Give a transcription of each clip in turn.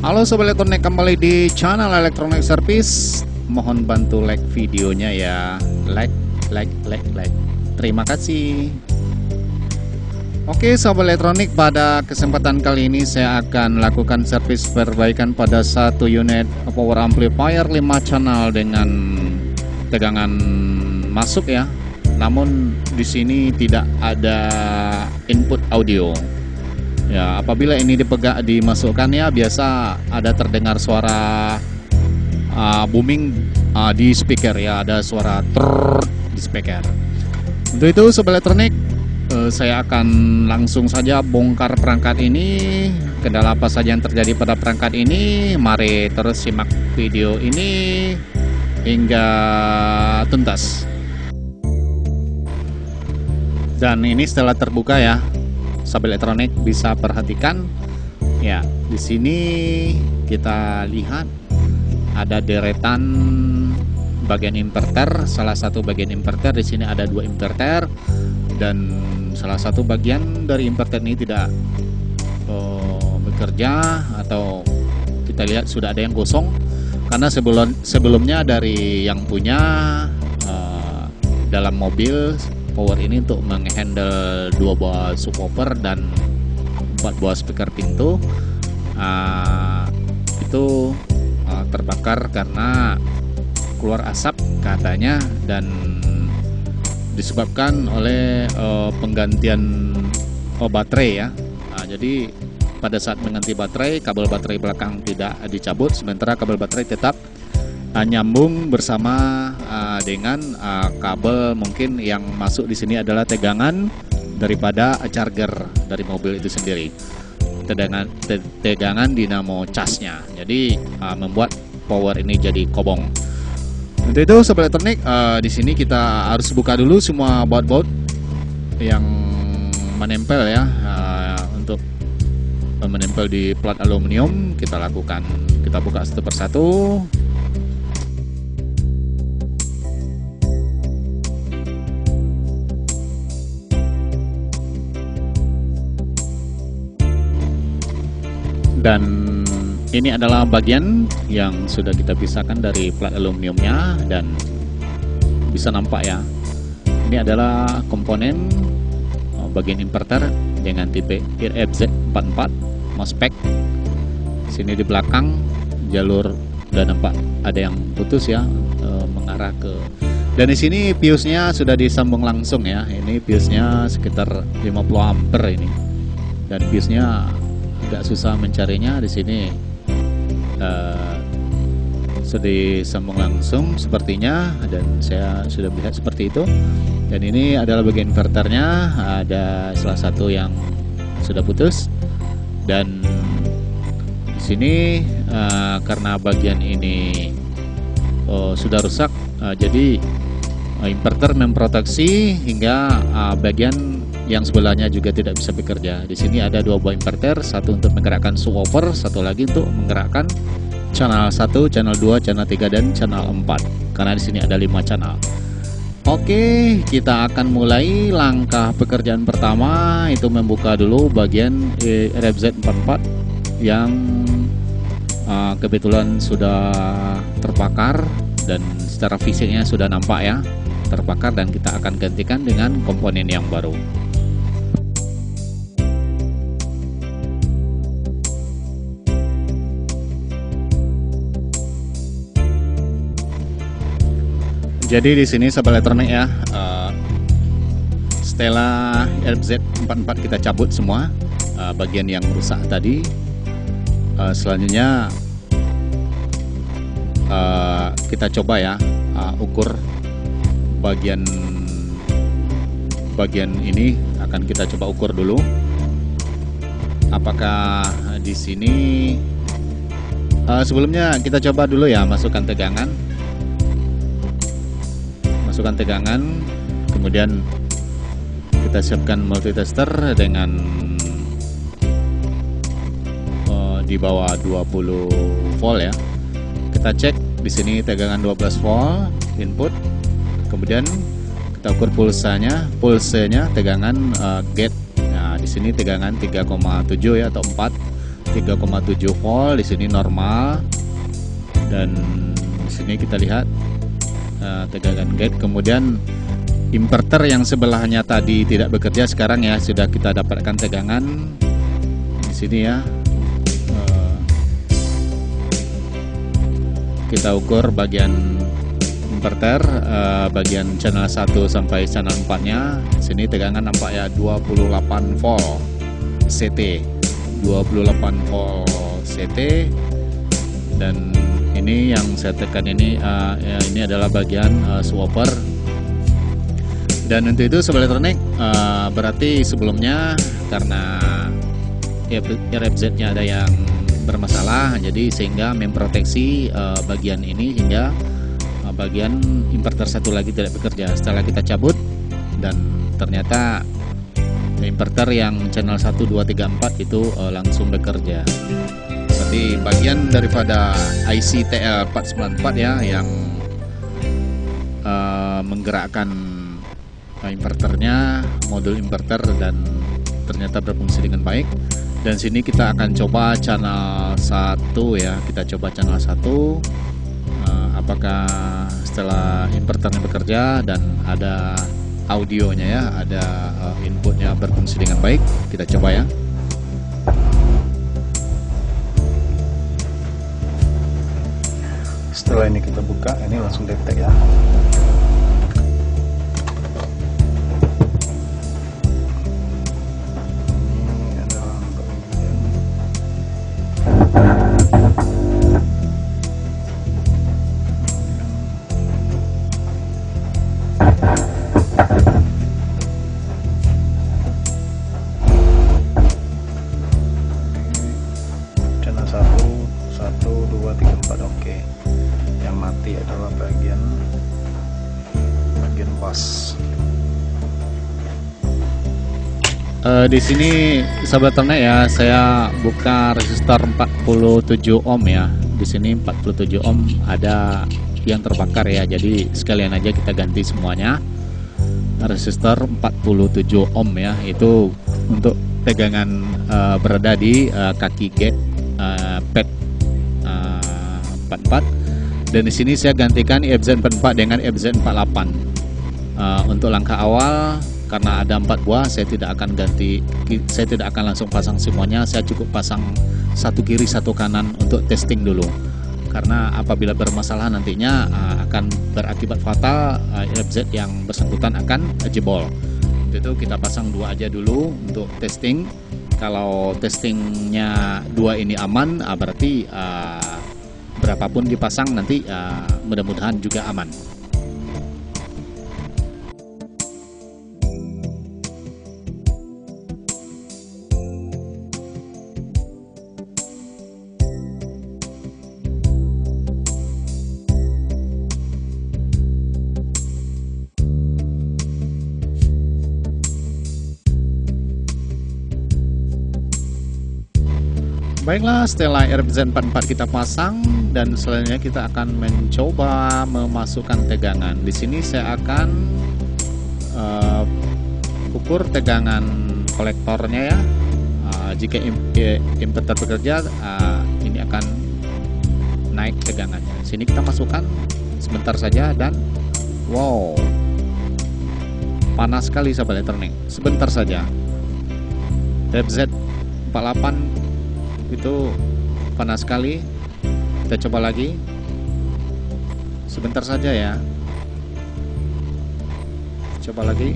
Halo Sobat Elektronik kembali di channel Elektronik Service. Mohon bantu like videonya ya. Like, like, like, like. Terima kasih. Oke Sobat Elektronik pada kesempatan kali ini saya akan lakukan servis perbaikan pada satu unit power amplifier 5 channel dengan tegangan masuk ya. Namun di sini tidak ada input audio Ya, apabila ini dipegang dimasukkan ya biasa ada terdengar suara uh, booming uh, di speaker ya, ada suara ter di speaker. Untuk itu sobat elektronik, uh, saya akan langsung saja bongkar perangkat ini. Kendala apa saja yang terjadi pada perangkat ini? Mari terus simak video ini hingga tuntas. Dan ini setelah terbuka ya, sahabat elektronik bisa perhatikan. Ya di sini kita lihat ada deretan bagian inverter. Salah satu bagian inverter di sini ada dua inverter. Dan salah satu bagian dari inverter ini tidak oh, bekerja atau kita lihat sudah ada yang gosong. Karena sebelum sebelumnya dari yang punya uh, dalam mobil power ini untuk menghandle dua buah subwoofer dan empat buah speaker pintu. Uh, itu uh, terbakar karena keluar asap katanya dan disebabkan oleh uh, penggantian oh, baterai ya. Uh, jadi pada saat mengganti baterai kabel baterai belakang tidak dicabut sementara kabel baterai tetap uh, nyambung bersama uh, dengan uh, kabel mungkin yang masuk di sini adalah tegangan daripada charger dari mobil itu sendiri. Tegangan te tegangan dinamo casnya jadi uh, membuat power ini jadi kobong. Untuk itu sobat elektronik uh, di sini kita harus buka dulu semua baut-baut yang menempel ya. Uh, untuk menempel di plat aluminium kita lakukan kita buka satu persatu dan ini adalah bagian yang sudah kita pisahkan dari plat aluminiumnya dan bisa nampak ya. Ini adalah komponen oh, bagian inverter dengan tipe IRFZ44 MOSFET sini di belakang jalur udah nampak ada yang putus ya e, mengarah ke dan di sini fuse-nya sudah disambung langsung ya. Ini fuse-nya sekitar 50 ampere ini. Dan fuse-nya agak susah mencarinya di sini. Uh, sudah disambung langsung sepertinya dan saya sudah melihat seperti itu. Dan ini adalah bagian inverternya ada salah satu yang sudah putus. Dan di sini uh, karena bagian ini uh, sudah rusak uh, jadi uh, inverter memproteksi hingga uh, bagian yang sebelahnya juga tidak bisa bekerja. Di sini ada dua buah inverter, satu untuk menggerakkan subwoofer, satu lagi untuk menggerakkan channel 1, channel 2, channel 3 dan channel 4. Karena di sini ada 5 channel. Oke, kita akan mulai langkah pekerjaan pertama itu membuka dulu bagian RFZ44 yang uh, kebetulan sudah terbakar dan secara fisiknya sudah nampak ya terbakar dan kita akan gantikan dengan komponen yang baru. Jadi di sini sahabat elektronik ya, uh, Stella RZ44 kita cabut semua uh, bagian yang rusak tadi. Uh, selanjutnya uh, kita coba ya uh, ukur bagian bagian ini akan kita coba ukur dulu. Apakah di sini uh, sebelumnya kita coba dulu ya masukkan tegangan masukkan tegangan. Kemudian kita siapkan multitester dengan uh, di bawah 20 volt ya. Kita cek di sini tegangan 12 volt input. Kemudian kita ukur pulsanya pulsenya tegangan uh, gate. Nah di sini tegangan 3,7 ya atau 4 3,7 volt di sini normal. Dan di sini kita lihat uh, tegangan gate kemudian inverter yang sebelahnya tadi tidak bekerja sekarang ya sudah kita dapatkan tegangan. Di sini ya. Uh, kita ukur bagian inverter uh, bagian channel 1 sampai channel 4 nya sini tegangan nampak ya 28 volt CT 28 volt CT dan ini yang saya tekan ini uh, ya, ini adalah bagian uh, swapper. Dan untuk itu sobat elektronik uh, berarti sebelumnya karena RFZ nya ada yang bermasalah jadi sehingga memproteksi uh, bagian ini hingga uh, bagian inverter satu lagi tidak bekerja. Setelah kita cabut dan ternyata inverter yang channel 1 2 3 4 itu uh, langsung bekerja seperti bagian daripada IC TL494 ya yang uh, menggerakkan inverternya, modul inverter dan ternyata berfungsi dengan baik. Dan sini kita akan coba channel satu ya, kita coba channel satu. Uh, apakah setelah inverternya bekerja dan ada audionya ya, ada uh, inputnya berfungsi dengan baik, kita coba ya. Setelah ini kita buka, ini langsung detek ya. Uh, di sini sahabat ternak ya, saya buka resistor 47 ohm ya. Di sini 47 ohm ada yang terbakar ya. Jadi sekalian aja kita ganti semuanya. Resistor 47 ohm ya, itu untuk tegangan uh, berada di uh, kaki gate uh, pad uh, 44 dan di sini saya gantikan EFZ 44 dengan EFZ 48 uh, untuk langkah awal karena ada empat buah saya tidak akan ganti saya tidak akan langsung pasang semuanya. Saya cukup pasang satu kiri satu kanan untuk testing dulu. Karena apabila bermasalah nantinya uh, akan berakibat fatal uh, FZ yang bersangkutan akan jebol. Itu kita pasang dua aja dulu untuk testing. Kalau testingnya dua ini aman uh, berarti uh, berapapun dipasang nanti uh, mudah-mudahan juga aman Baiklah, setelah RBZ44 kita pasang dan selanjutnya kita akan mencoba memasukkan tegangan. Di sini saya akan uh, ukur tegangan kolektornya ya. Uh, jika inverter bekerja, uh, ini akan naik tegangannya. Sini kita masukkan sebentar saja dan wow, panas sekali sahabat elektronik. Sebentar saja. RBZ 48 itu panas sekali. Kita coba lagi. Sebentar saja ya. Coba lagi.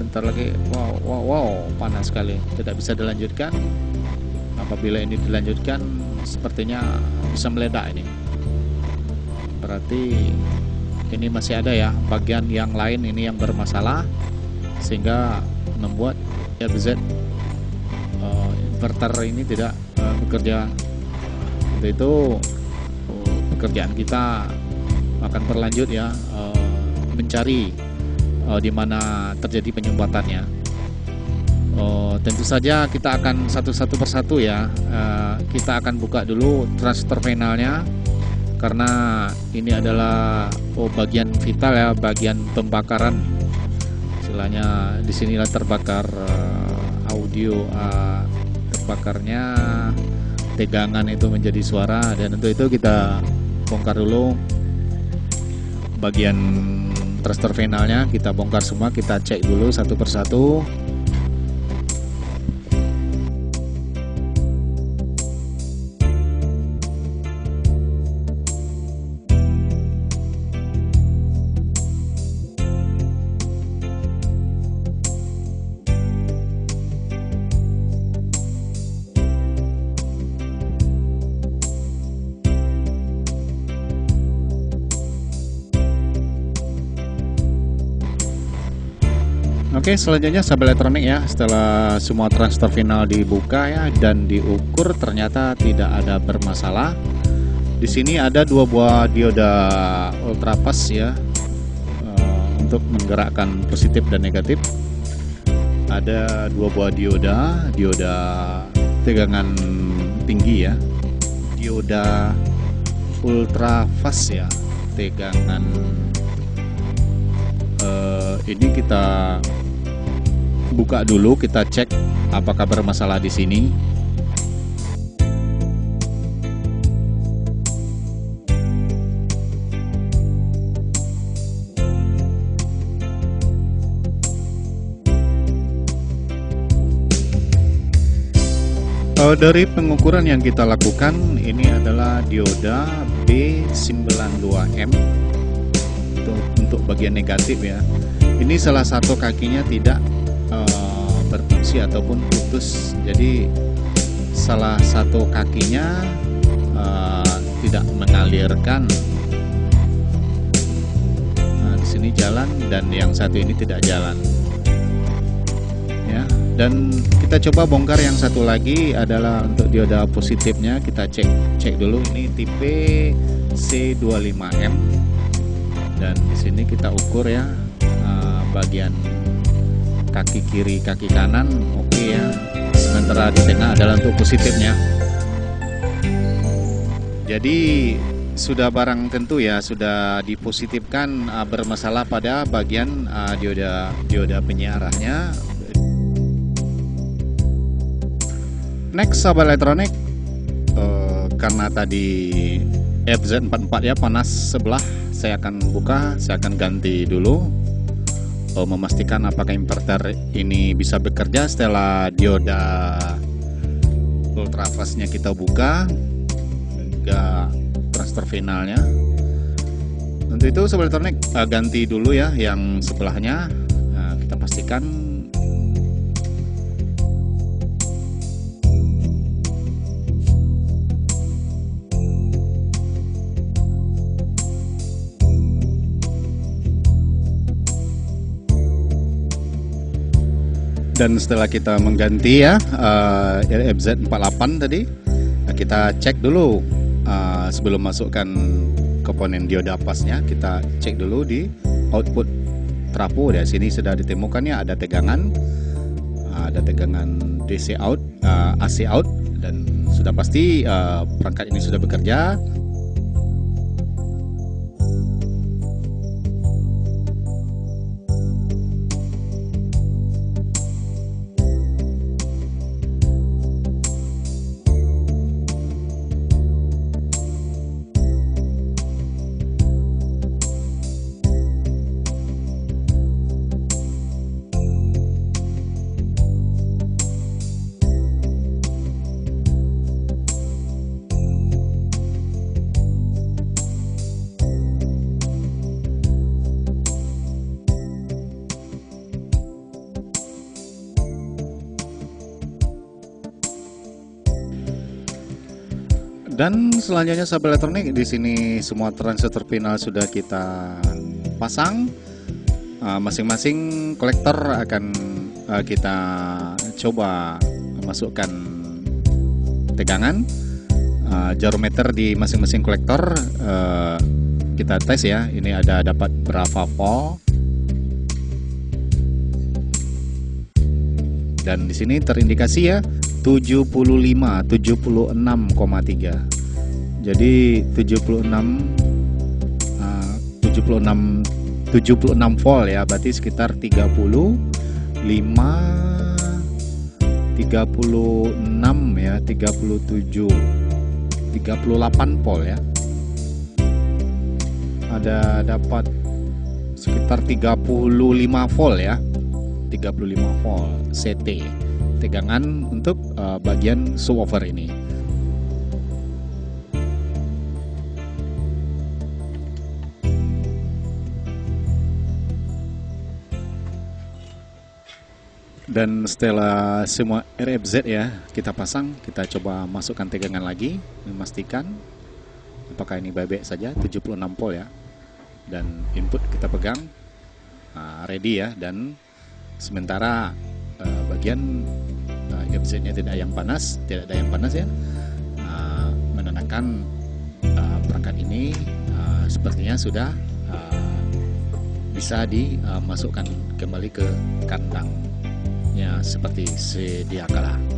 Bentar lagi. Wow wow wow. Panas sekali. Tidak bisa dilanjutkan. Apabila ini dilanjutkan sepertinya bisa meledak ini. Berarti ini masih ada ya bagian yang lain ini yang bermasalah sehingga membuat RBZ uh, inverter ini tidak uh, bekerja. Untuk itu uh, pekerjaan kita akan berlanjut ya uh, mencari uh, di mana terjadi penyumbatannya. Uh, tentu saja kita akan satu-satu persatu ya uh, kita akan buka dulu transistor finalnya karena ini adalah oh, bagian vital ya bagian pembakaran. Istilahnya di sinilah terbakar uh, radio uh, terbakarnya tegangan itu menjadi suara dan untuk itu kita bongkar dulu bagian transfer finalnya. Kita bongkar semua kita cek dulu satu persatu Oke, selanjutnya sahabat elektronik ya. Setelah semua transfer final dibuka ya dan diukur ternyata tidak ada bermasalah. Di sini ada dua buah dioda ultrapas ya uh, untuk menggerakkan positif dan negatif. Ada dua buah dioda, dioda tegangan tinggi ya, dioda ultrafast ya, tegangan uh, ini kita buka dulu kita cek apakah bermasalah di sini Uh, dari pengukuran yang kita lakukan ini adalah dioda B92M untuk untuk bagian negatif ya. Ini salah satu kakinya tidak berfungsi ataupun putus. Jadi salah satu kakinya uh, tidak mengalirkan. Nah, di sini jalan dan yang satu ini tidak jalan. Ya, dan kita coba bongkar yang satu lagi adalah untuk dioda positifnya kita cek cek dulu ini tipe C25M dan di sini kita ukur ya uh, bagian kaki kiri kaki kanan oke okay ya. Sementara di tengah adalah untuk positifnya. Jadi sudah barang tentu ya sudah dipositifkan uh, bermasalah pada bagian uh, dioda dioda penyiarahnya next sahabat elektronik. Uh, karena tadi FZ44 ya panas sebelah saya akan buka saya akan ganti dulu uh, memastikan apakah inverter ini bisa bekerja setelah dioda ultrafastnya kita buka juga transfer finalnya. Untuk itu elektronik uh, ganti dulu ya yang sebelahnya. Uh, kita pastikan dan setelah kita mengganti ya uh, RFZ 48 tadi kita cek dulu uh, sebelum masukkan komponen dioda pasnya kita cek dulu di output trafo ya sini sudah ditemukannya ada tegangan uh, ada tegangan DC out uh, AC out dan sudah pasti uh, perangkat ini sudah bekerja Dan selanjutnya sahabat elektronik di sini semua transfer terminal sudah kita pasang. Ah, masing-masing uh, kolektor akan uh, kita coba masukkan tegangan uh, jarometer di masing-masing kolektor uh, kita tes ya. Ini ada dapat berapa volt. Dan di sini terindikasi ya 75 76,3 jadi 76 uh, 76 76 volt ya berarti sekitar 35 35 36 ya 37 38 volt ya. Ada dapat sekitar 35 volt ya 35 volt CT tegangan untuk uh, bagian subwoofer ini dan setelah semua RFZ ya kita pasang kita coba masukkan tegangan lagi memastikan apakah ini baik-baik saja 76 volt ya. Dan input kita pegang uh, ready ya. Dan sementara uh, bagian uh, RFZ nya tidak yang panas tidak ada yang panas ya. Uh, menandakan uh, perangkat ini uh, sepertinya sudah uh, bisa dimasukkan kembali ke kandang seperti sedia kala.